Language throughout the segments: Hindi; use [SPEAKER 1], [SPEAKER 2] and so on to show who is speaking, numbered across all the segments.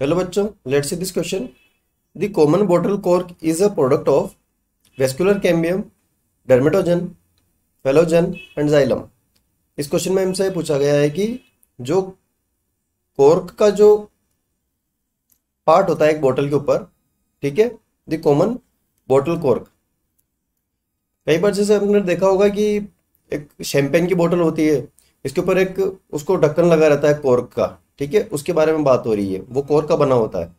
[SPEAKER 1] हेलो बच्चों let's see this question the common bottle cork is a product of vascular cambium dermatogen phellogen and xylem इस क्वेश्चन में हमसे पूछा गया है कि जो कॉर्क का जो पार्ट होता है एक बॉटल के ऊपर, ठीक है? द कॉमन बॉटल कॉर्क कई बार जैसे आपने देखा होगा कि एक शैंपेन की बोतल होती है, इसके ऊपर एक उसको ढक्कन लगा रहता है कॉर्क का। ठीक है? उसके बारे में बात हो रही है। वो कॉर्क का बना होता है।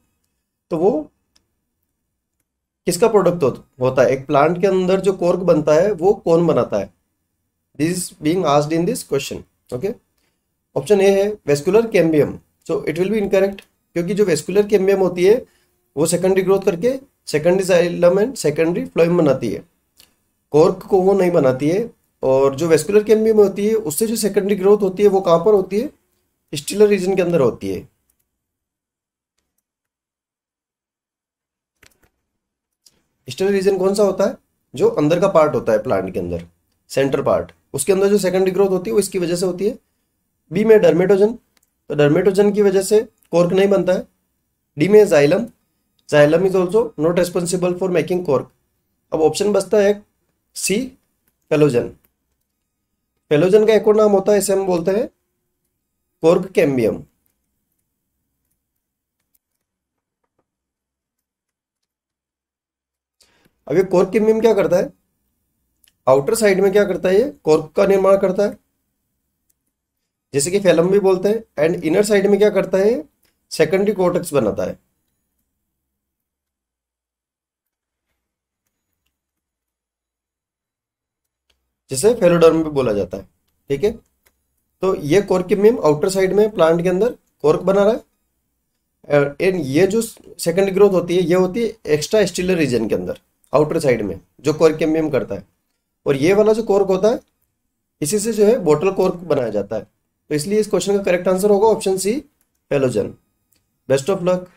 [SPEAKER 1] तो वो किसका प्रोडक्ट होता है? एक प्लांट के अंदर जो कोर्क बनता है, वो कौन बनाता है? This is being asked in this question okay option A है vascular cambium so it will be incorrect क्योंकि जो वेस्कुलर कैम्बियम होती है, वो सेकेंडरी ग्रोथ करके secondary xylem and secondary phloem बनाती है। कॉर्क को वो नहीं बनाती है, और जो वेस्कुलर कैम्बियम होती है, उससे जो सेकेंडरी ग्रोथ होती है, वो कहाँ पर होती है? स्टिलर रीजन के अंदर होती है। स्टिलर रीजन कौन सा होता है? जो अंदर का पार्ट होता है प्लांट के अंदर सेंटर पार्ट उसके अंदर जो सेकेंडरी ग्रोथ होती है, वो इसकी वजह से होती है। बी में डर्मेटोजन तो डर्मेटोजन की वजह से कोर्क नहीं बनता है। डी में xylem xylem is also not responsible for making cork अब ऑप्शन बचता है सी फेलोजन फेलोजन का एक और नाम होता है, इसे हम बोलते हैं कोर्ग कैम्बियम अब ये कोर्क कैम्बियम क्या करता है? आउटर साइड में क्या करता है ये? कोर्क का निर्माण करता है। जैसे कि फेलम भी बोलते हैं एंड इनर साइड में क्या करता है सेकेंडरी कोर्टेक्स बनाता है। जिसे फेलोडर्म भी बोला जाता है, ठीक है? तो ये कोर्किमियम आउटर साइड में प्लांट के अंदर कोर्क बना रहा है। एंड ये जो सेकंड ग्रोथ होती है, ये होती है एक्स्ट्रा स्टीलर रीजन के अंदर आउटर साइड में, जो कोर्किमियम करता है। और ये वाला जो कोर्क होता है, इसी से जो है बोटल कोर्क बनाया जाता है। तो इसलिए इस क्वेश्चन का करेक्ट आंसर होगा option C phellogen best of luck